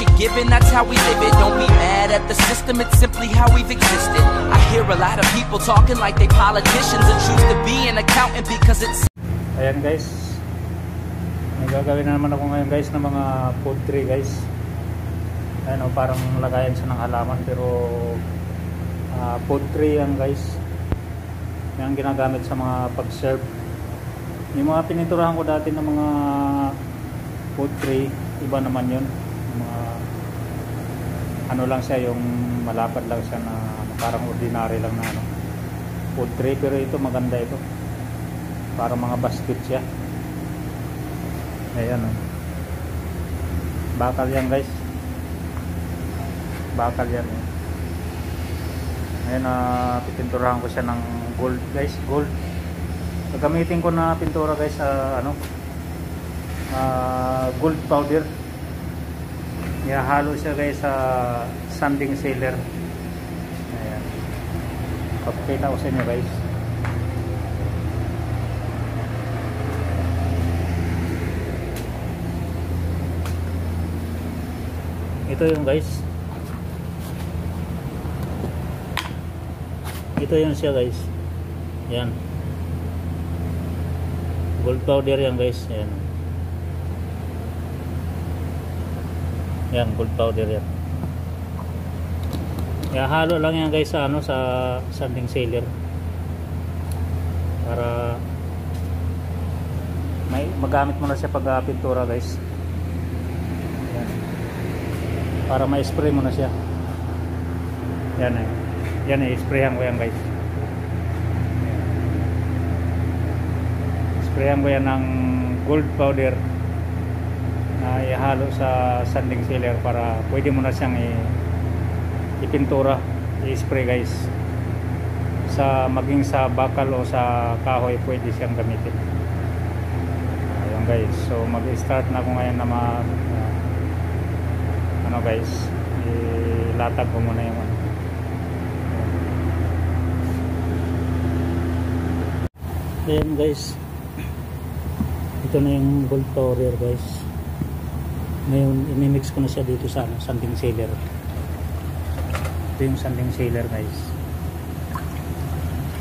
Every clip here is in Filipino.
you're given, that's how we live it. Don't be mad at the system, it's simply how we've existed. I hear a lot of people talking like they politicians and choose to be an accountant because it's Ayan guys. May gagawin na naman ako ngayon guys ng mga food tree guys. Ayan o, parang lagayan siya ng halaman pero ah, food tree yan guys. Yan ginagamit sa mga pag-serve. Yung mga pininturahan ko dati ng mga food tree, iba naman yun. Mga ano lang siya, yung malapad lang siya na parang ordinary lang na ano. Food tray pero ito maganda ito. Para mga basket siya. Ayan o bakal yan guys. Bakal yan eh. ayan na uh, pipinturahan ko siya ng gold guys gold. Gagamitin ko na pintura guys sa ano uh, gold powder ihahalo siya guys sa sanding sealer ayan. Papakita ko sa inyo guys. Ito yung guys. Ito yung siya guys. Yan gold powder yan guys. Yan yan gold powder yan. Kaya halo lang yan guys sa ano sa sanding sailor para may magamit mo na siya pag uh, pintura guys. Yan. Para ma-spray mo na siya. Yan eh. Yan eh sprayan ko yan guys. Sprayan ko yan ng gold powder na ihalo sa sanding sealer para pwede mo na siyang ipintura i-spray guys. Sa maging sa bakal o sa kahoy pwede siyang gamitin. Ayun guys. So mag start na ako ngayon na mag ano guys ilatag ko muna yung ano. Guys. Ito na yung gold guys ngayon imimix ko na siya dito sa ano, sanding sailor ito yung sanding sailor guys.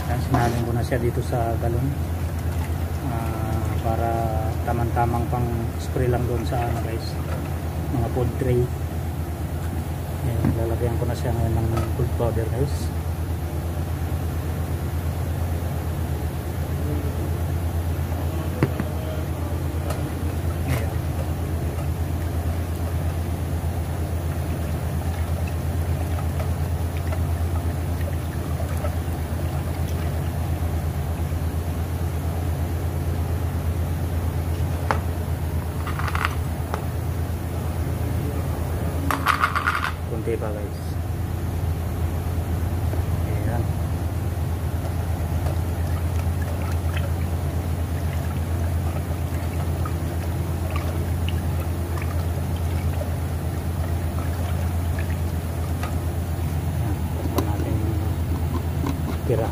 Ayan sinalin ko na siya dito sa galon. Uh, para tamang-tamang pang spray lang doon sa ano guys mga food tray. Ayan, lalagyan ko na siya ngayon ng food powder guys Ayan. kunti pa guys ayan Ayan, pa natin yung tira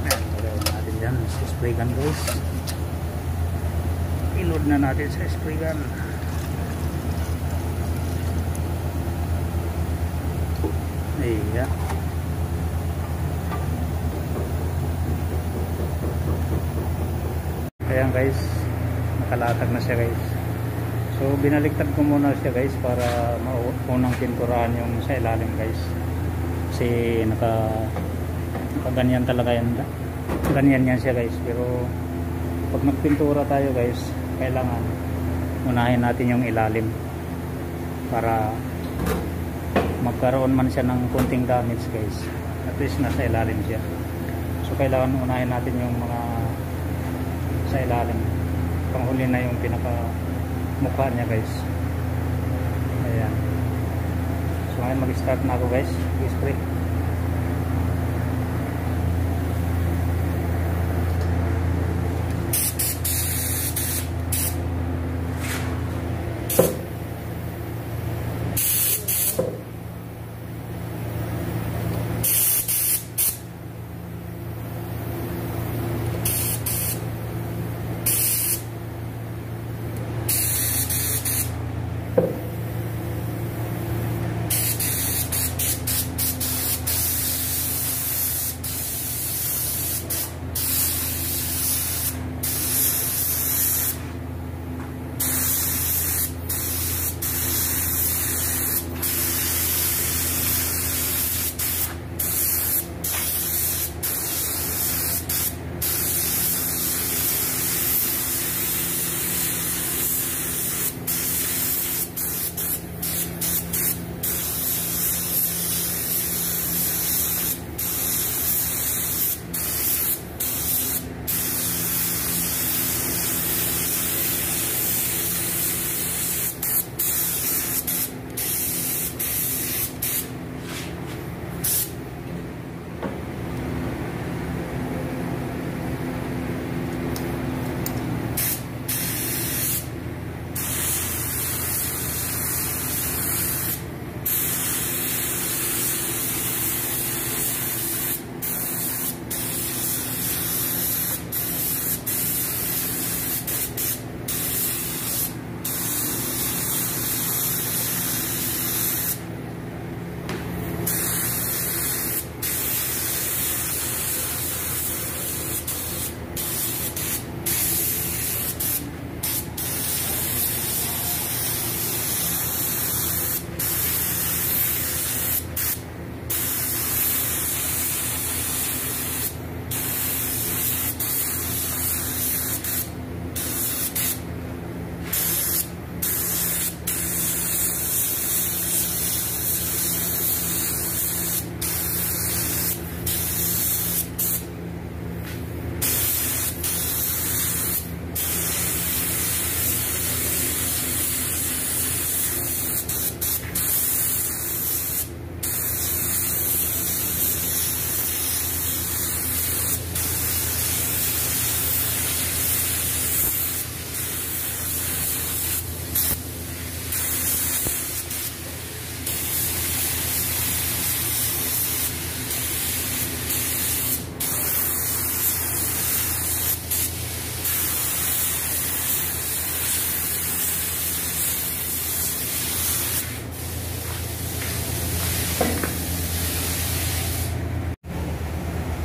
Ayan, lagyan natin yan sa spray gun guys i-load na natin sa spray gun iya ayan guys. Nakalatag na siya guys. So binaliktad ko muna siya guys para maunang pinturahan yung sa ilalim guys. Kasi naka ganyan talaga yan ganyan yan siya guys. Pero pag nagpintura tayo guys kailangan unahin natin yung ilalim para magkaroon man siya ng kunting damage guys. At least nasa ilalim siya. So kailangan unahin natin yung mga sa ilalim. Panghuli na yung pinaka mukha niya guys. Ayan. So ngayon mag start na ako guys. I-spray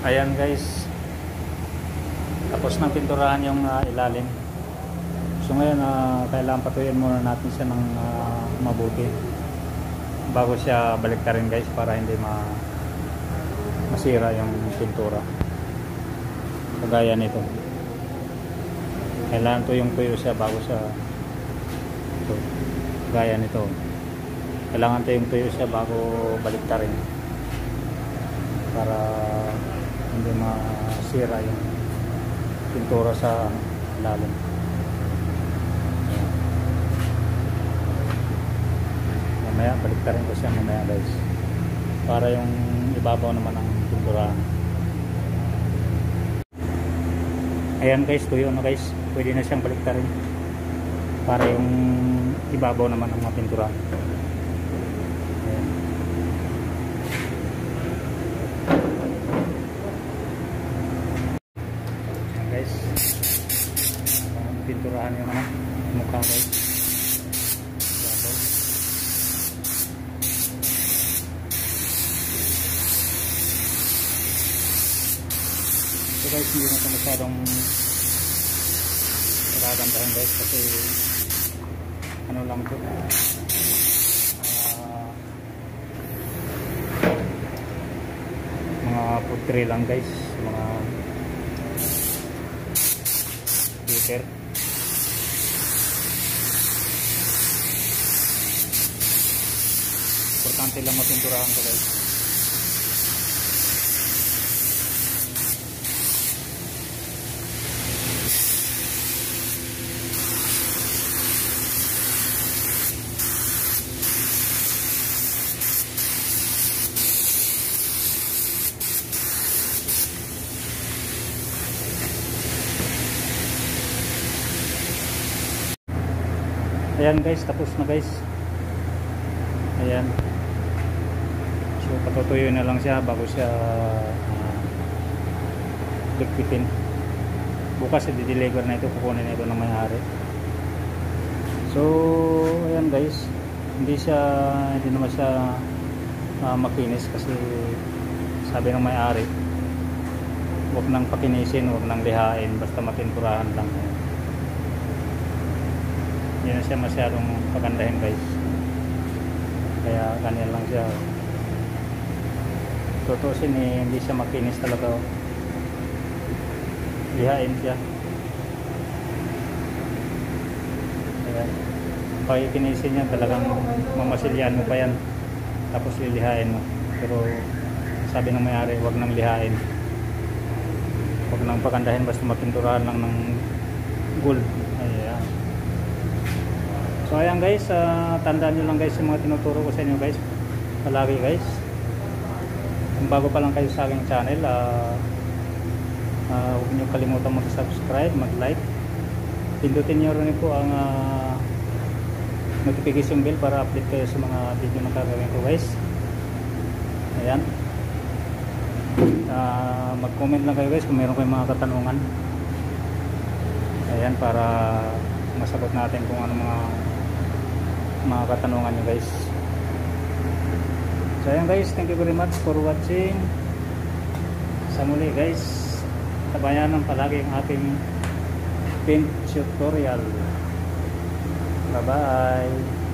Ayan guys. Tapos nang pinturahan yung ah, ilalim. So ngayon uh, kailangan patuyin muna natin siya ng ah, mabuti. Bago siya balik rin guys para hindi ma masira yung pintura. Kagaya nito. Kailangan to yung tuyo siya bago siya ito. Gaya nito. Kailangan to yung tuyo siya bago balik rin para hindi masira yung pintura sa lalim. Mamaya balik ka rin ko siya mamaya guys. Para yung ibabaw naman ng pintura ayan guys tuyo na guys. Pwede na siyang balik rin. Para yung ibabaw naman ng mga pintura ayan Ayan, guys Parang pinturahan yung ano mukha guys so guys hindi na ito masyadong nagagandahan guys kasi ano lang ito ah mga putri lang guys. Mga Twitter. Importante lang mapinturahan ko guys. Ayan guys, tapos na guys. Ayan. So patutuyo na lang siya bago siya uh, ligpitin. Bukas i-deliver na ito, kukunin ito ng may-ari. So, ayan guys. Hindi siya, hindi naman siya uh, makinis kasi sabi ng may-ari huwag nang pakinisin, huwag nang lihain basta matimpurahan lang hindi na siya masyadong pagandahin guys kaya ganyan lang siya tutusin eh, hindi siya makinis talaga lihain siya. Ayan pag ikinisin niya talagang mamasilyan mo pa yan. Tapos lilihain mo. Pero sabi ng may-ari huwag nang lihain. Huwag nang pagandahin basta mapinturahan lang ng gold. Ayan. So ayan guys ah, tandaan nyo lang guys yung mga tinuturo ko sa inyo guys. Palagi guys kung bago pa lang kayo sa aking channel ah, ah, huwag nyo kalimutan mag subscribe mag like pindutin nyo rin po ang ah, notification bell para update kayo sa mga video na gagawin ko guys. Ayan. Uh, mag comment lang kayo guys kung meron kayong mga katanungan. Ayan para masagot natin kung ano mga mga katanungan nyo guys so ayan guys. Thank you very much for watching. Sa muli guys. Tabayanan palagi ang ating paint tutorial. Bye bye